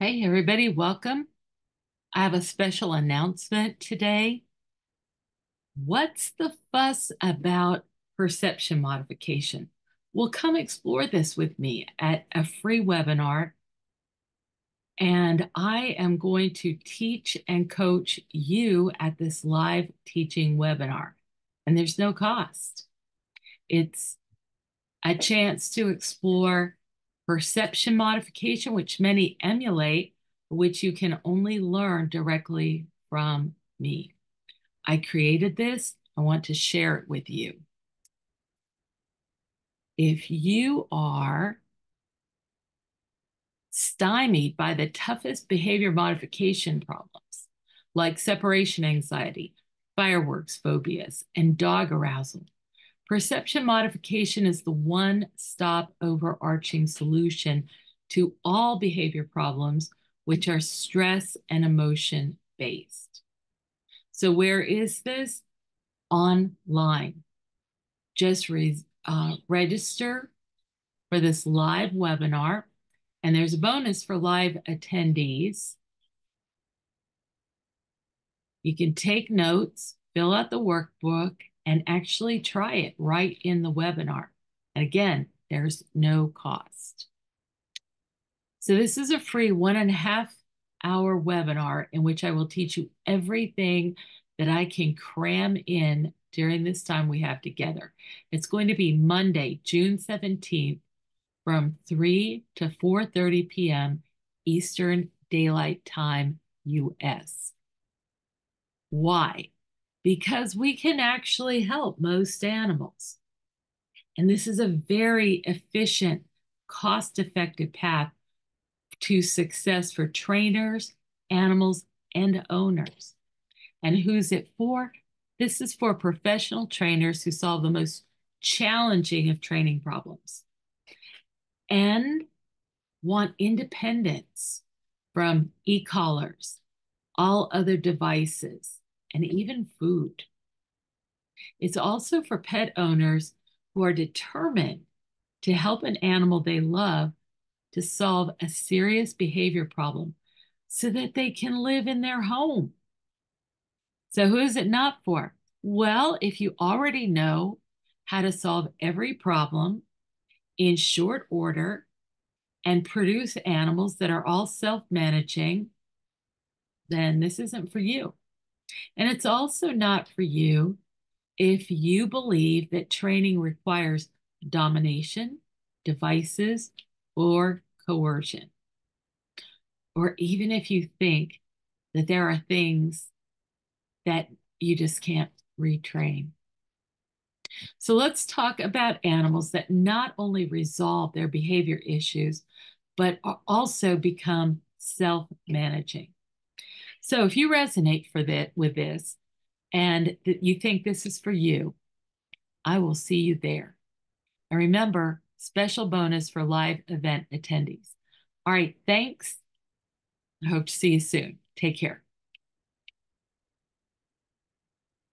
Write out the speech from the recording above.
Hey, everybody, welcome. I have a special announcement today. What's the fuss about perception modification? Well, come explore this with me at a free webinar. And I am going to teach and coach you at this live teaching webinar. And there's no cost. It's a chance to explore perception modification, which many emulate, which you can only learn directly from me. I created this. I want to share it with you. If you are stymied by the toughest behavior modification problems, like separation anxiety, fireworks phobias, and dog arousal, Perception modification is the one stop overarching solution to all behavior problems, which are stress and emotion based. So, where is this? Online. Just re uh, register for this live webinar. And there's a bonus for live attendees. You can take notes, fill out the workbook, and actually try it right in the webinar. And again, there's no cost. So this is a free one and a half hour webinar in which I will teach you everything that I can cram in during this time we have together. It's going to be Monday, June 17th from 3 to 4.30 p.m. Eastern Daylight Time, U.S. Why? Because we can actually help most animals. And this is a very efficient, cost effective path to success for trainers, animals, and owners. And who's it for? This is for professional trainers who solve the most challenging of training problems and want independence from e collars, all other devices, and even food. It's also for pet owners who are determined to help an animal they love to solve a serious behavior problem so that they can live in their home. So, who is it not for? Well, if you already know how to solve every problem in short order and produce animals that are all self managing, then this isn't for you. And it's also not for you if you believe that training requires domination, devices, or coercion. Or even if you think that there are things that you just can't retrain. So let's talk about animals that not only resolve their behavior issues, but also become self managing. So if you resonate for that with this and that you think this is for you, I will see you there. And remember, special bonus for live event attendees. All right, thanks. I hope to see you soon. Take care.